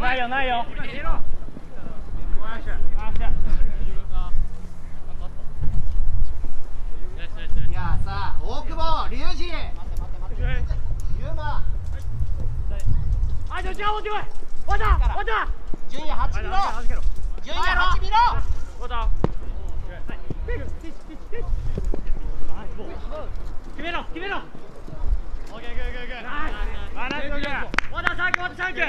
ないよないよいやさ大久保龍二龍馬あじゃあじゃあ持ってこい和田和田順位8キロ順位8キロ和田決めろ決めろ。オーケーグーグーグーナイス和田サンキュー和田サンキュー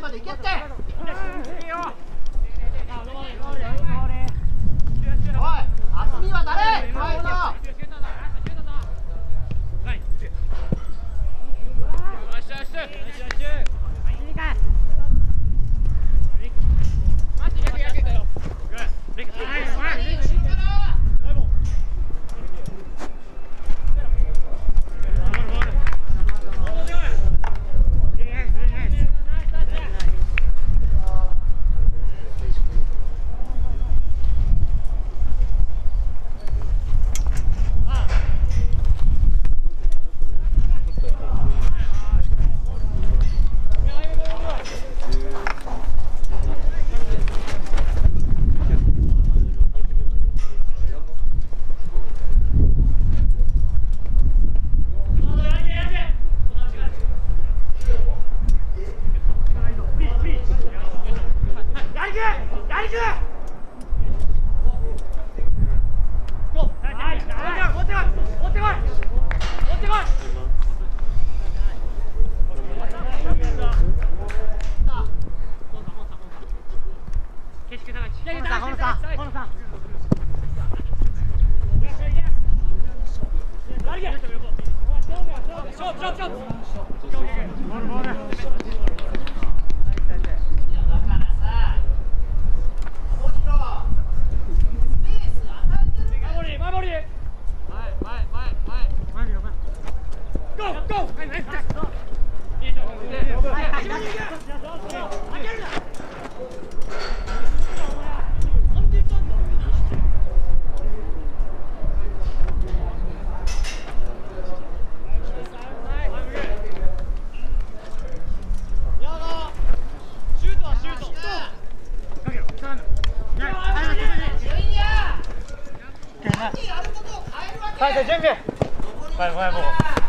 Get there. 大勢快点进去，快快不。